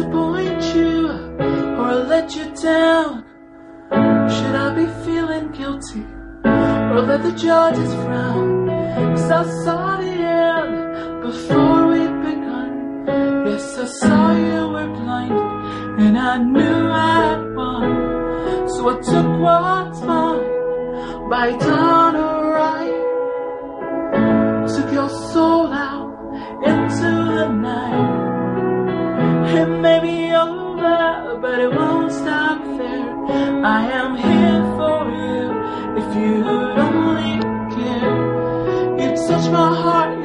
disappoint you or let you down? Should I be feeling guilty or let the judges frown? Cause I saw the end before we'd begun. Yes, I saw you were blind and I knew I had won. So I took what's mine by dawn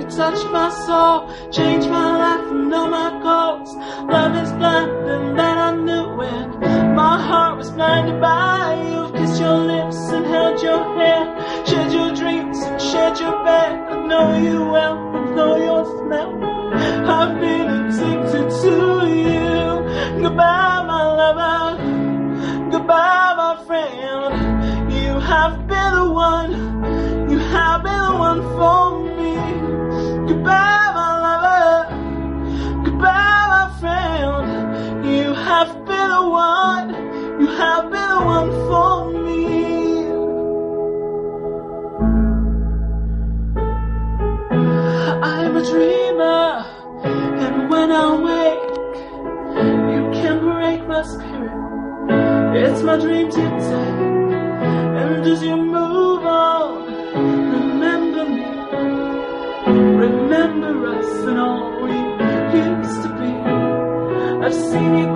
you touch my soul, change my life and know my goals. Love is blind, and then I knew it. My heart was blinded by you. Kissed your lips and held your hand, shared your dreams and shared your bed. I know you well, I know your smell. I've been addicted to you. Goodbye, my lover. Goodbye, my friend. You have one. You have been the one for me. I'm a dreamer, and when I wake, you can break my spirit. It's my dream to take, and as you move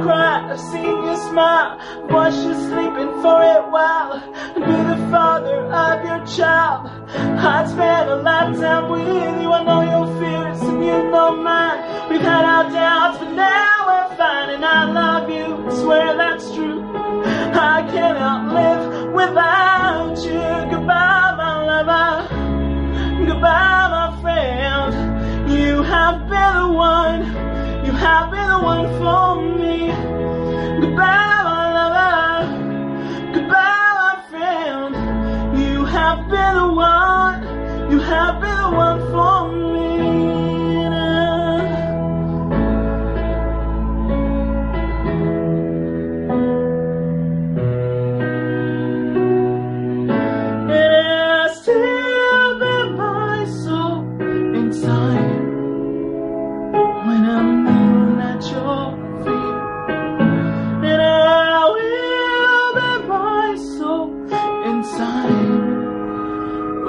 cry, I've seen you smile, watched you sleeping for a while, be the father of your child. I'd spend a lifetime with you, I know your fears and you know mine. We've had our doubts, but now we're fine, and I love you, I swear that's true. I cannot live without you. Goodbye, my lover. Goodbye, my friend. You have been the one. You have been the one for been the one. You have been the one for me.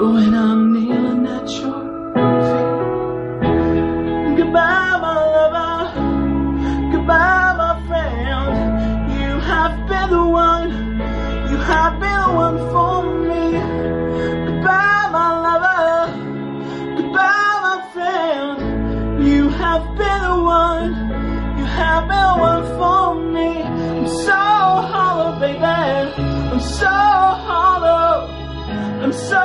When I'm kneeling at your feet. Goodbye, my lover. Goodbye, my friend. You have been the one. You have been the one for me. Goodbye, my lover. Goodbye, my friend. You have been the one. You have been the one for me. I'm so hollow, baby. I'm so hollow. I'm so,